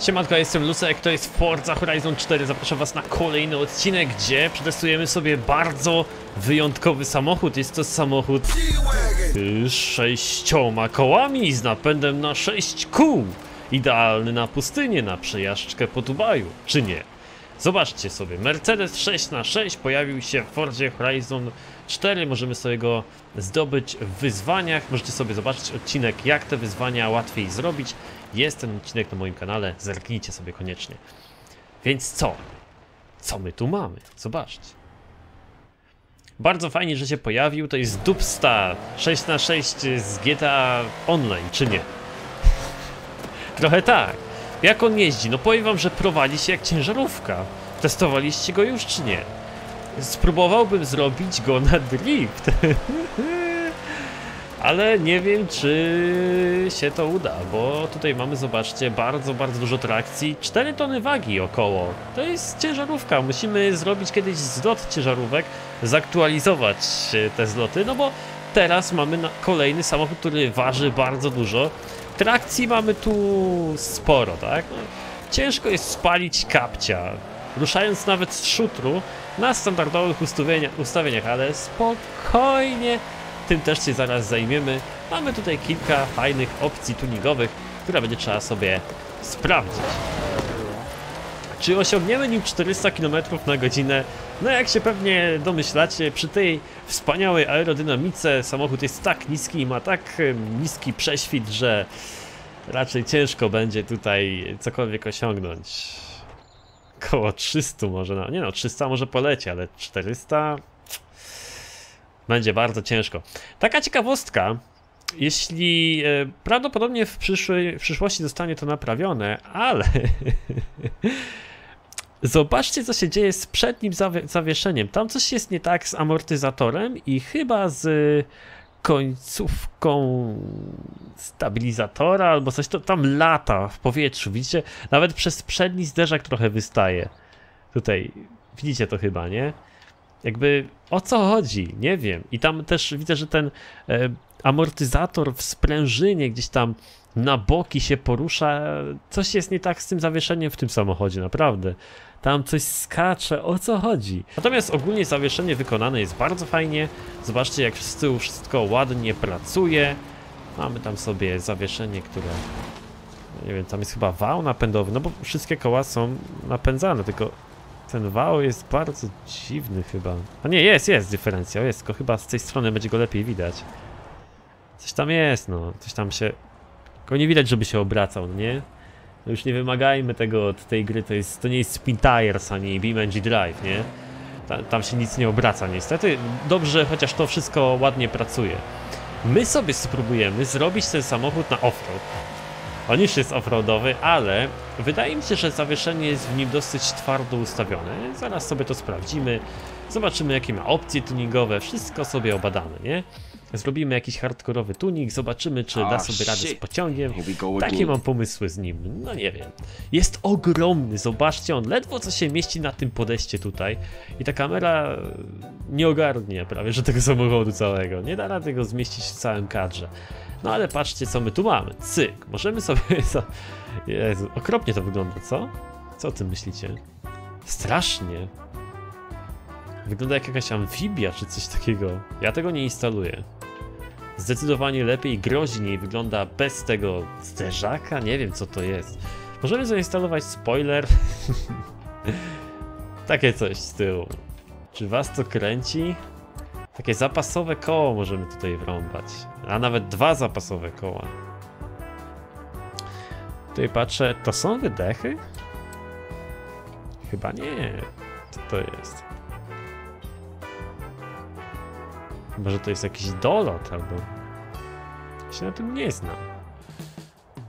Siemanko, jestem Lucek, to jest Forza Horizon 4. Zapraszam was na kolejny odcinek, gdzie przetestujemy sobie bardzo wyjątkowy samochód. Jest to samochód z sześcioma kołami z napędem na sześć kół. Idealny na pustynię, na przejażdżkę po Dubaju, czy nie? Zobaczcie sobie, Mercedes 6x6 pojawił się w Fordzie Horizon 4. Możemy sobie go zdobyć w wyzwaniach. Możecie sobie zobaczyć odcinek, jak te wyzwania łatwiej zrobić. Jest ten odcinek na moim kanale, zerknijcie sobie koniecznie. Więc co? Co my tu mamy? Zobaczcie. Bardzo fajnie, że się pojawił. To jest Dubsta 6x6 z GTA Online, czy nie? Trochę tak. Jak on jeździ? No powiem wam, że prowadzi się jak ciężarówka. Testowaliście go już, czy nie? Spróbowałbym zrobić go na drift. Ale nie wiem, czy się to uda, bo tutaj mamy, zobaczcie, bardzo, bardzo dużo trakcji. 4 tony wagi około. To jest ciężarówka. Musimy zrobić kiedyś zlot ciężarówek, zaktualizować te zloty, no bo teraz mamy kolejny samochód, który waży bardzo dużo. Trakcji mamy tu sporo, tak? No, ciężko jest spalić kapcia, ruszając nawet z szutru na standardowych ustawieniach, ustawieniach ale spokojnie tym też się zaraz zajmiemy. Mamy tutaj kilka fajnych opcji tuningowych, które będzie trzeba sobie sprawdzić. Czy osiągniemy nim 400 km na godzinę? No jak się pewnie domyślacie, przy tej wspaniałej aerodynamice samochód jest tak niski i ma tak niski prześwit, że raczej ciężko będzie tutaj cokolwiek osiągnąć. Koło 300 może, no nie no, 300 może poleci, ale 400 będzie bardzo ciężko. Taka ciekawostka, jeśli e, prawdopodobnie w, w przyszłości zostanie to naprawione, ale zobaczcie co się dzieje z przednim zawie zawieszeniem. Tam coś jest nie tak z amortyzatorem i chyba z końcówką stabilizatora albo coś, to tam lata w powietrzu, widzicie? Nawet przez przedni zderzak trochę wystaje. Tutaj, widzicie to chyba, nie? Jakby o co chodzi? Nie wiem. I tam też widzę, że ten e, amortyzator w sprężynie gdzieś tam na boki się porusza. Coś jest nie tak z tym zawieszeniem w tym samochodzie, naprawdę. Tam coś skacze, o co chodzi? Natomiast ogólnie zawieszenie wykonane jest bardzo fajnie. Zobaczcie, jak z tyłu wszystko ładnie pracuje. Mamy tam sobie zawieszenie, które nie wiem, tam jest chyba wał napędowy, no bo wszystkie koła są napędzane, tylko ten wał jest bardzo dziwny chyba. A nie, jest, jest dyferencjał, jest, tylko chyba z tej strony będzie go lepiej widać. Coś tam jest, no, coś tam się... Tylko nie widać, żeby się obracał, no nie? No już nie wymagajmy tego od tej gry, to, jest, to nie jest Spin Tires ani BeamNG Drive, nie? Ta, tam się nic nie obraca niestety. Dobrze, chociaż to wszystko ładnie pracuje. My sobie spróbujemy zrobić ten samochód na offroad. On już jest offroadowy, ale wydaje mi się, że zawieszenie jest w nim dosyć twardo ustawione. Zaraz sobie to sprawdzimy. Zobaczymy jakie ma opcje tuningowe, wszystko sobie obadamy, nie? Zrobimy jakiś hardkorowy tuning, zobaczymy czy da sobie radę z pociągiem. Takie mam pomysły z nim, no nie wiem. Jest ogromny, zobaczcie, on ledwo co się mieści na tym podejście tutaj. I ta kamera nie ogarnie prawie, że tego samochodu całego. Nie da rady go zmieścić w całym kadrze. No ale patrzcie co my tu mamy. Cyk, możemy sobie... Jezu, okropnie to wygląda, co? Co o tym myślicie? Strasznie. Wygląda jak jakaś amfibia czy coś takiego. Ja tego nie instaluję. Zdecydowanie lepiej, groźniej wygląda bez tego zderzaka. Nie wiem co to jest. Możemy zainstalować spoiler. Takie coś z tyłu. Czy was to kręci? Takie zapasowe koło możemy tutaj wrąbać. A nawet dwa zapasowe koła. Tutaj patrzę, to są wydechy? Chyba nie. Co to jest? Może to jest jakiś dolot albo... Ja się na tym nie znam.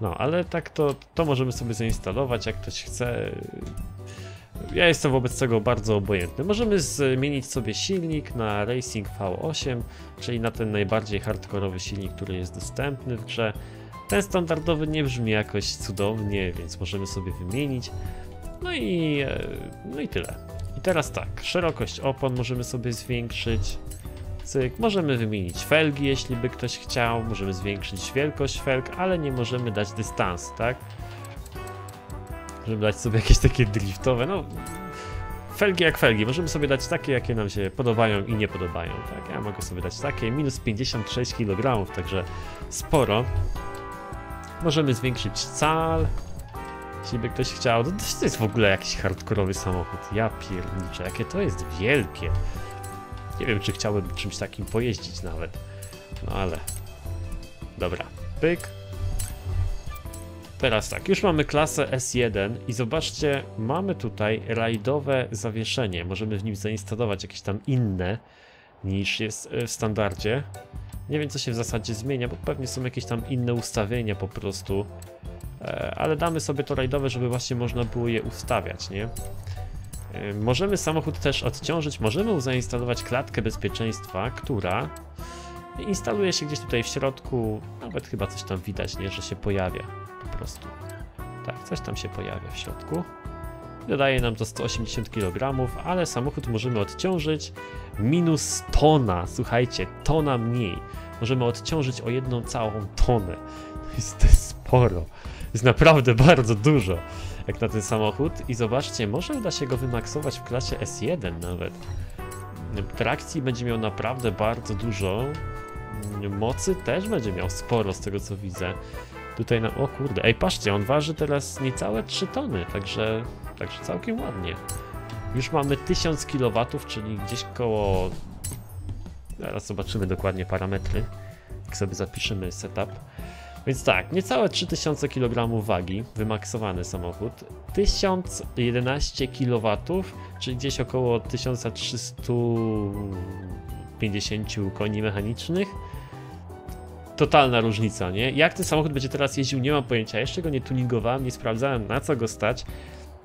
No, ale tak to, to możemy sobie zainstalować, jak ktoś chce. Ja jestem wobec tego bardzo obojętny. Możemy zmienić sobie silnik na Racing V8, czyli na ten najbardziej hardkorowy silnik, który jest dostępny w grze. Ten standardowy nie brzmi jakoś cudownie, więc możemy sobie wymienić. No i, e, no i tyle. I teraz tak, szerokość opon możemy sobie zwiększyć. Cyk. Możemy wymienić felgi, jeśli by ktoś chciał, możemy zwiększyć wielkość felg, ale nie możemy dać dystans, tak? Możemy dać sobie jakieś takie driftowe, no... Felgi jak felgi, możemy sobie dać takie, jakie nam się podobają i nie podobają, tak? Ja mogę sobie dać takie, minus 56 kg, także sporo. Możemy zwiększyć cal, jeśli by ktoś chciał. To, to jest w ogóle jakiś hardkorowy samochód, ja pierniczę, jakie to jest wielkie. Nie wiem, czy chciałbym czymś takim pojeździć nawet, no ale... Dobra, pyk. Teraz tak, już mamy klasę S1 i zobaczcie, mamy tutaj rajdowe zawieszenie. Możemy w nim zainstalować jakieś tam inne niż jest w standardzie. Nie wiem co się w zasadzie zmienia, bo pewnie są jakieś tam inne ustawienia po prostu. E, ale damy sobie to rajdowe, żeby właśnie można było je ustawiać, nie? E, możemy samochód też odciążyć, możemy zainstalować klatkę bezpieczeństwa, która instaluje się gdzieś tutaj w środku, nawet chyba coś tam widać, nie, że się pojawia po prostu. Tak, coś tam się pojawia w środku. Dodaje nam to 180 kg, ale samochód możemy odciążyć minus tona, słuchajcie, tona mniej. Możemy odciążyć o jedną całą tonę. To jest, to sporo. Jest naprawdę bardzo dużo jak na ten samochód. I zobaczcie, może uda się go wymaksować w klasie S1 nawet. Trakcji będzie miał naprawdę bardzo dużo. Mocy też będzie miał sporo z tego co widzę. Tutaj na... O kurde, ej patrzcie, on waży teraz niecałe 3 tony, także, także całkiem ładnie. Już mamy 1000 kW, czyli gdzieś koło... Zaraz zobaczymy dokładnie parametry, jak sobie zapiszemy setup. Więc tak, niecałe 3000 kg wagi, wymaksowany samochód, 1011 kW, czyli gdzieś około 1350 koni mechanicznych. Totalna różnica, nie? Jak ten samochód będzie teraz jeździł, nie mam pojęcia. Jeszcze go nie tuningowałem, nie sprawdzałem na co go stać.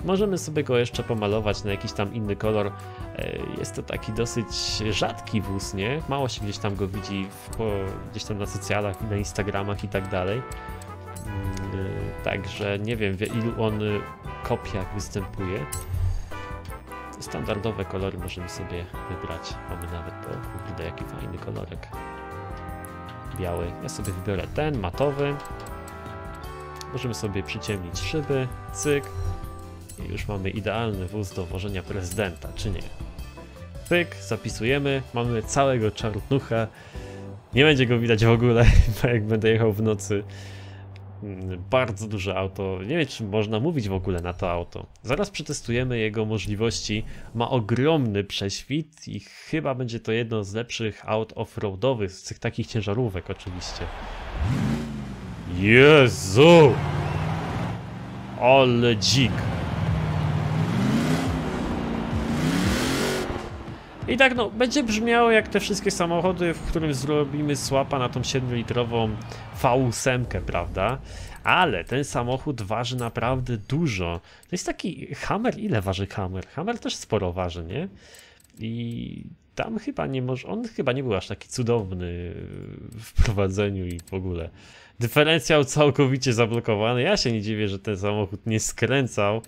Możemy sobie go jeszcze pomalować na jakiś tam inny kolor. E, jest to taki dosyć rzadki wóz, nie? Mało się gdzieś tam go widzi w, po, gdzieś tam na socjalach, na Instagramach i tak dalej. Mm, e, także nie wiem w ilu on kopiach występuje. Standardowe kolory możemy sobie wybrać. Mamy nawet, o kurde, jaki fajny kolorek. Biały. Ja sobie wybiorę ten, matowy. Możemy sobie przyciemnić szyby, cyk. I już mamy idealny wóz do wożenia prezydenta, czy nie? Pyk, zapisujemy, mamy całego czarnucha. Nie będzie go widać w ogóle, jak będę jechał w nocy. Bardzo duże auto. Nie wiem, czy można mówić w ogóle na to auto. Zaraz przetestujemy jego możliwości. Ma ogromny prześwit i chyba będzie to jedno z lepszych aut off-roadowych, z tych takich ciężarówek oczywiście. Jezu! Ale dzik! I tak no, będzie brzmiało jak te wszystkie samochody, w którym zrobimy słapa na tą 7-litrową V8, prawda? Ale ten samochód waży naprawdę dużo. To jest taki Hammer, ile waży Hammer? Hammer też sporo waży, nie? I tam chyba nie może, on chyba nie był aż taki cudowny w prowadzeniu i w ogóle. Dyferencjał całkowicie zablokowany. Ja się nie dziwię, że ten samochód nie skręcał.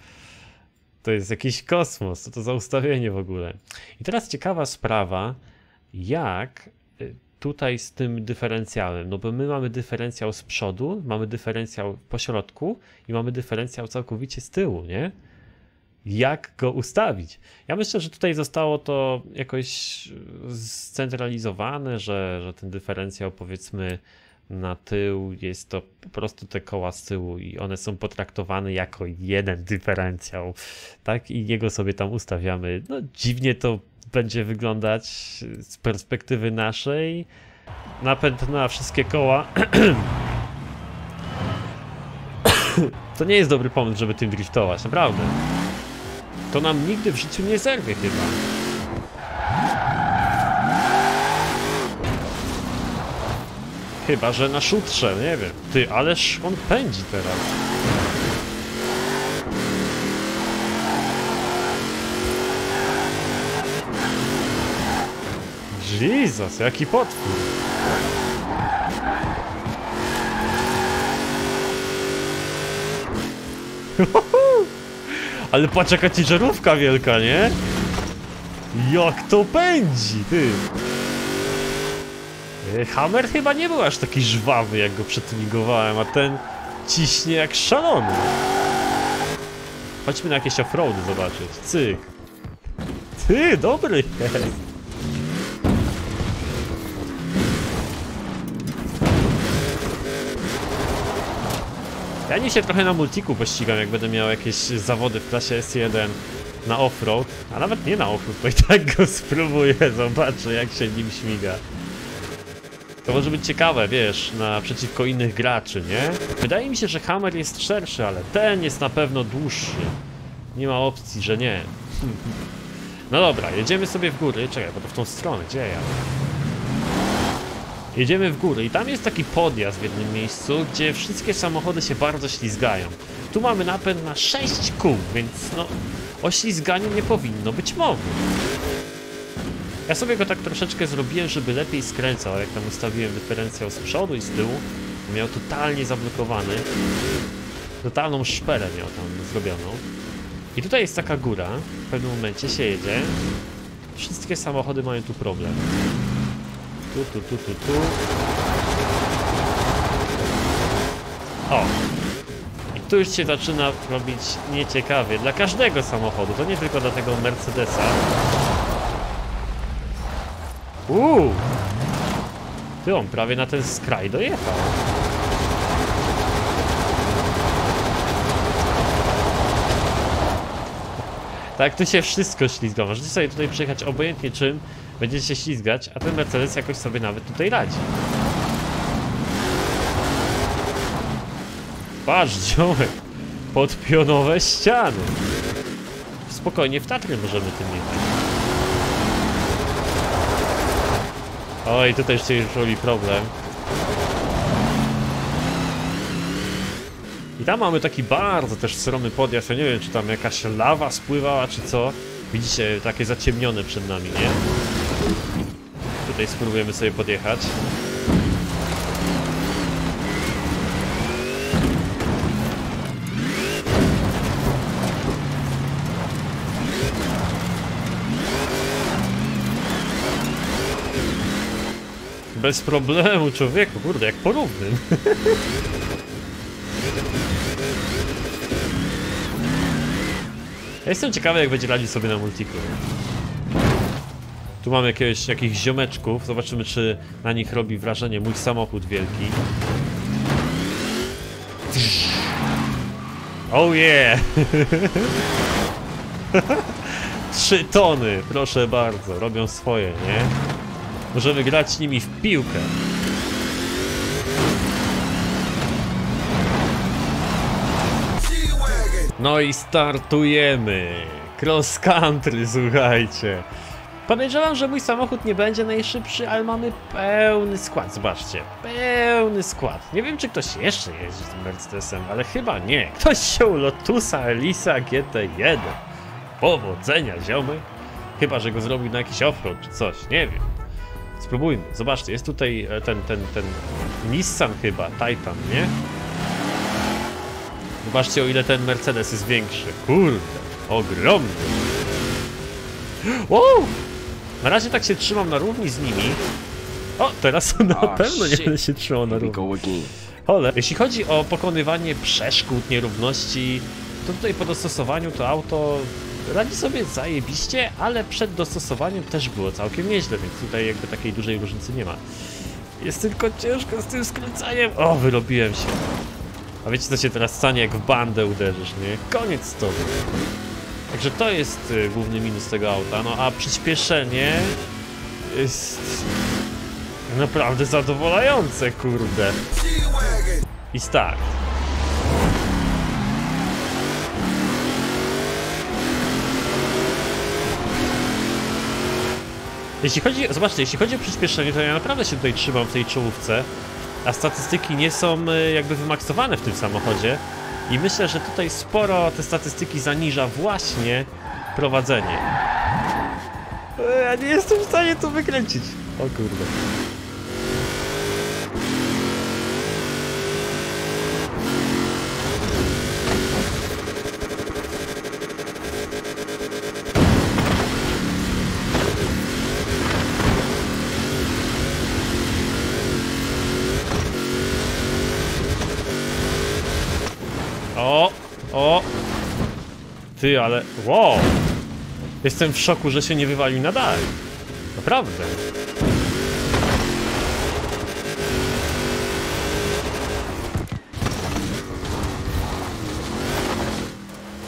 To jest jakiś kosmos, co to za ustawienie w ogóle. I teraz ciekawa sprawa, jak y, tutaj z tym dyferencjałem, no bo my mamy dyferencjał z przodu, mamy dyferencjał po środku i mamy dyferencjał całkowicie z tyłu, nie? Jak go ustawić? Ja myślę, że tutaj zostało to jakoś scentralizowane, że, że ten dyferencjał powiedzmy na tył jest to po prostu te koła z tyłu i one są potraktowane jako jeden dyferencjał, tak? I jego sobie tam ustawiamy. No dziwnie to będzie wyglądać z perspektywy naszej. Napęd na wszystkie koła. to nie jest dobry pomysł, żeby tym driftować, naprawdę. To nam nigdy w życiu nie zerwie chyba. Chyba, że na szutrze, nie wiem. Ty, ależ on pędzi teraz. Jezus, jaki potwór. Ale patrz jaka ciężarówka wielka, nie? Jak to pędzi, ty! E, Hammer chyba nie był aż taki żwawy, jak go przetuningowałem, a ten ciśnie jak szalony. Chodźmy na jakieś offroady zobaczyć. Cyk. Ty, dobry jest. Ja nie się trochę na multiku pościgam, jak będę miał jakieś zawody w klasie S1 na offroad, a nawet nie na offroad, to i tak go spróbuję, zobaczę jak się nim śmiga. To może być ciekawe, wiesz, naprzeciwko innych graczy, nie? Wydaje mi się, że Hammer jest szerszy, ale ten jest na pewno dłuższy. Nie ma opcji, że nie. No dobra, jedziemy sobie w góry. Czekaj, bo to w tą stronę, gdzie ja? Jedziemy w góry i tam jest taki podjazd w jednym miejscu, gdzie wszystkie samochody się bardzo ślizgają. Tu mamy napęd na 6 kół, więc no o ślizganiu nie powinno być mowy. Ja sobie go tak troszeczkę zrobiłem, żeby lepiej skręcał, ale jak tam ustawiłem dyferencjał z przodu i z tyłu, miał totalnie zablokowany. Totalną szperę miał tam zrobioną. I tutaj jest taka góra, w pewnym momencie się jedzie. Wszystkie samochody mają tu problem. Tu, tu, tu, tu, tu. O! I tu już się zaczyna robić nieciekawie. Dla każdego samochodu, to nie tylko dla tego Mercedesa. Uuu! Ty, on prawie na ten skraj dojechał. Tak, tu się wszystko ślizga. Możecie sobie tutaj przyjechać obojętnie czym, będziecie się ślizgać, a ten Mercedes jakoś sobie nawet tutaj radzi. Patrz, ziomek! Podpionowe ściany! Spokojnie w Tatry możemy tym jechać. Oj, tutaj się już robi problem. I tam mamy taki bardzo też sromy podjazd, ja nie wiem czy tam jakaś lawa spływała czy co. Widzicie, takie zaciemnione przed nami, nie? Tutaj spróbujemy sobie podjechać. Bez problemu, człowieku, kurde, jak porównym. Ja jestem ciekawy, jak będzie radzić sobie na multiku. Tu mamy jakiegoś, jakichś ziomeczków. Zobaczymy, czy na nich robi wrażenie mój samochód wielki. Oh yeah! Trzy tony, proszę bardzo, robią swoje, nie? Możemy grać nimi w piłkę. No i startujemy. Cross country, słuchajcie. Podejrzewam, że mój samochód nie będzie najszybszy, ale mamy pełny skład, zobaczcie. Pełny skład. Nie wiem, czy ktoś jeszcze jeździ tym Mercedesem, ale chyba nie. Ktoś się Lotusa Elisa GT1. Powodzenia, ziomy. Chyba, że go zrobił na jakiś offroad czy coś, nie wiem. Spróbujmy. Zobaczcie, jest tutaj e, ten, ten, ten Nissan chyba, Titan, nie? Zobaczcie, o ile ten Mercedes jest większy. Kurde, ogromny. Wow! Na razie tak się trzymam na równi z nimi. O, teraz na pewno nie shit. będę się trzymał na równi. Ole, jeśli chodzi o pokonywanie przeszkód, nierówności, to tutaj po dostosowaniu to auto radzi sobie zajebiście, ale przed dostosowaniem też było całkiem nieźle, więc tutaj jakby takiej dużej różnicy nie ma. Jest tylko ciężko z tym skręcaniem. O, wyrobiłem się. A wiecie co się teraz stanie, jak w bandę uderzysz, nie? Koniec z tobą. Także to jest y, główny minus tego auta, no a przyspieszenie jest naprawdę zadowalające, kurde. I start. Jeśli chodzi, zobaczcie, jeśli chodzi o przyspieszenie, to ja naprawdę się tutaj trzymam w tej czołówce, a statystyki nie są e, jakby wymaksowane w tym samochodzie i myślę, że tutaj sporo te statystyki zaniża właśnie prowadzenie. E, Ja nie jestem w stanie to wykręcić. O kurde. Ty, ale... Wow! Jestem w szoku, że się nie wywalił na dach. Naprawdę.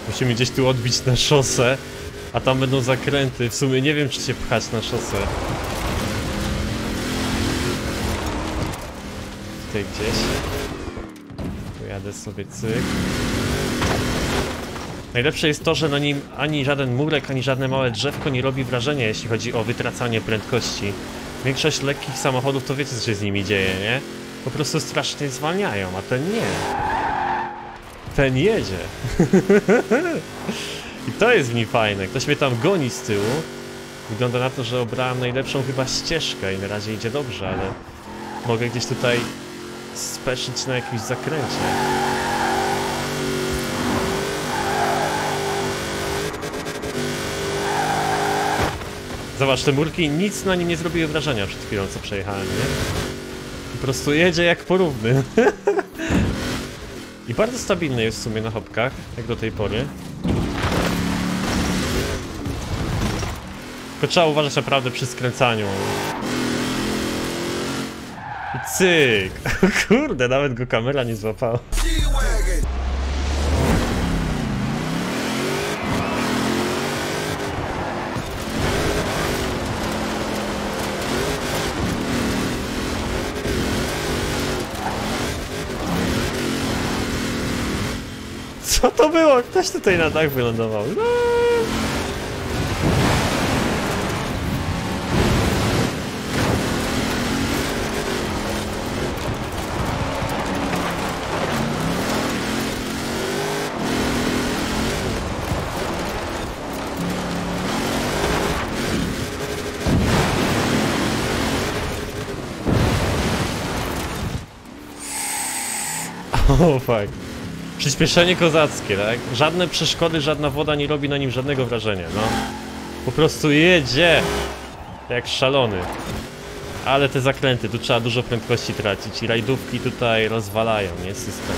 Musimy gdzieś tu odbić na szosę, a tam będą zakręty. W sumie nie wiem, czy się pchać na szosę. Tutaj gdzieś. Pojadę sobie cyk. Najlepsze jest to, że na nim ani żaden murek, ani żadne małe drzewko nie robi wrażenia, jeśli chodzi o wytracanie prędkości. Większość lekkich samochodów to wiecie, co się z nimi dzieje, nie? Po prostu strasznie zwalniają, a ten nie. Ten jedzie. I to jest w nim fajne. Ktoś mnie tam goni z tyłu. Wygląda na to, że obrałem najlepszą chyba ścieżkę i na razie idzie dobrze, ale mogę gdzieś tutaj speszyć na jakimś zakręcie. Zobacz, te murki nic na nim nie zrobiły wrażenia przed chwilą, co przejechałem, nie? Po prostu jedzie jak porówny. I bardzo stabilny jest w sumie na hopkach, jak do tej pory. Tylko trzeba uważać naprawdę przy skręcaniu. Cyk! Kurde, nawet go kamera nie złapała. Co to było? Ktoś tutaj na dach wylądował. No. O fuck. Przyspieszenie kozackie, tak? Żadne przeszkody, żadna woda nie robi na nim żadnego wrażenia, no. Po prostu jedzie! Jak szalony. Ale te zakręty, tu trzeba dużo prędkości tracić i rajdówki tutaj rozwalają, nie? System.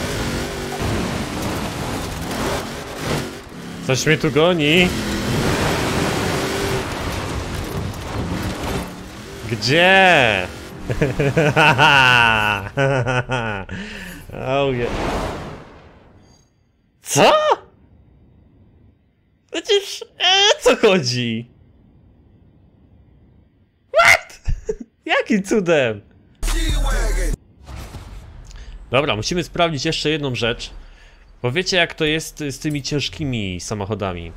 Coś mnie tu goni! Gdzie? oh yeah. Co? Przecież... E, co chodzi? What? Jakim cudem? Dobra, musimy sprawdzić jeszcze jedną rzecz. Bo wiecie jak to jest z tymi ciężkimi samochodami.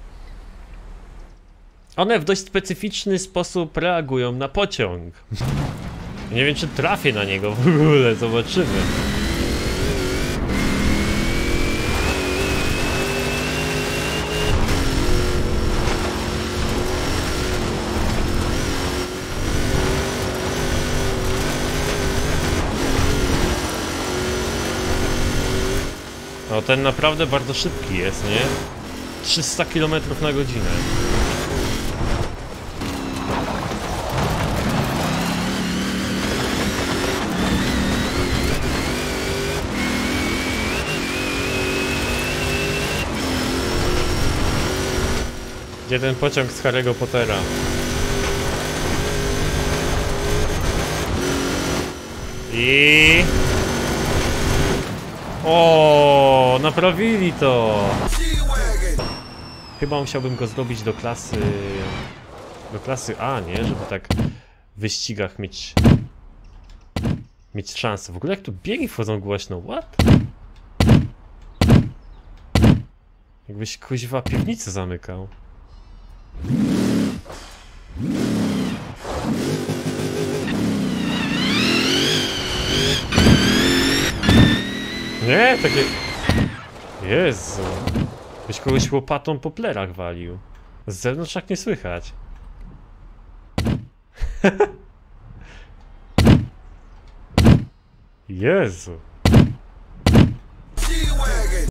One w dość specyficzny sposób reagują na pociąg. Nie wiem czy trafię na niego w ogóle, zobaczymy. No ten naprawdę bardzo szybki jest, nie? 300 km na godzinę. Gdzie ten pociąg z Harry'ego Pottera? I... O, naprawili to! Chyba musiałbym go zrobić do klasy... Do klasy A, nie? Żeby tak w wyścigach mieć... Mieć szansę. W ogóle jak tu biegi wchodzą głośno, what? Jakbyś kuźwa piwnicę zamykał. Nie, takie... Jezu. Byś kogoś łopatą po plerach walił. Z zewnątrz tak nie słychać. Jezu.